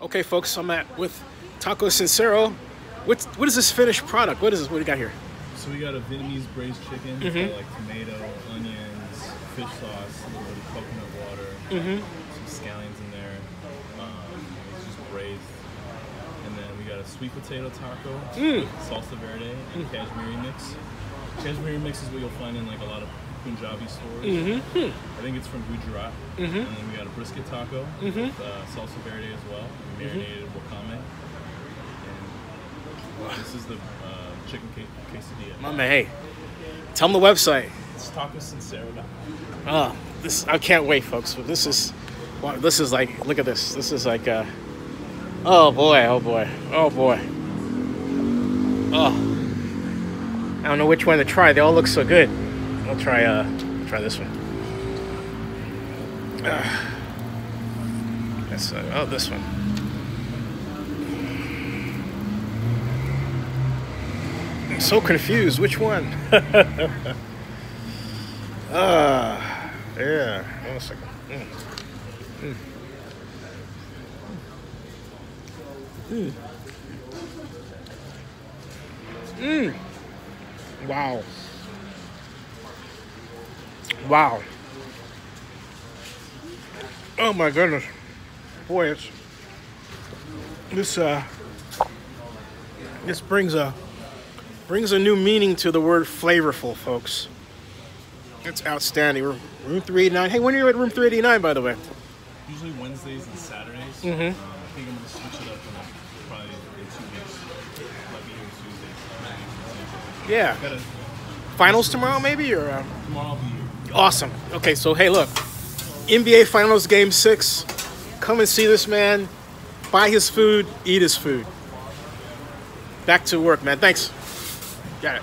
Okay, folks, I'm at with Taco Sincero. What's what is this finished product? What is this? What do you got here? So we got a Vietnamese braised chicken, Mhm. with, like tomato, onions, fish sauce, a little bit of coconut water, Mhm. some scallions in there. Um, it's just braised. And then we got a sweet potato taco, Mm. salsa verde, and Kashmiri mix. Kashmiri mix is what you'll find in like a lot of Punjabi stores. Mhm. I think it's from Gujarat. Mhm. And then we got a brisket taco Mhm. with uh, salsa verde as well, Mm-hmm. marinated wakame. And this is the uh, chicken ca- quesadilla. My man, hey, tell them the website. It's tacosincero.com. Oh, this I can't wait, folks. This is, wow, this is like, look at this. This is like, uh, oh boy, oh boy, oh boy. Oh, I don't know which one to try. They all look so good. I'll try, uh, try this one. Ah. That's, uh, oh, this one. I'm so confused. Which one? Ah, yeah. One second. Mm. Mm. Wow. Wow. Oh my goodness. Boy, it's this uh this brings a brings a new meaning to the word flavorful, folks. It's outstanding. Room room 389. Hey, when are you at room 389, by the way? Usually Wednesdays and Saturdays. Mhm. Um, I think I'm gonna switch it up Yeah. Gotta, Finals tomorrow, maybe? or uh... tomorrow I'll be here. Awesome. Okay, so hey, look, NBA Finals Game Six. Come and see this man. Buy his food. Eat his food. Back to work, man. Thanks. Got it.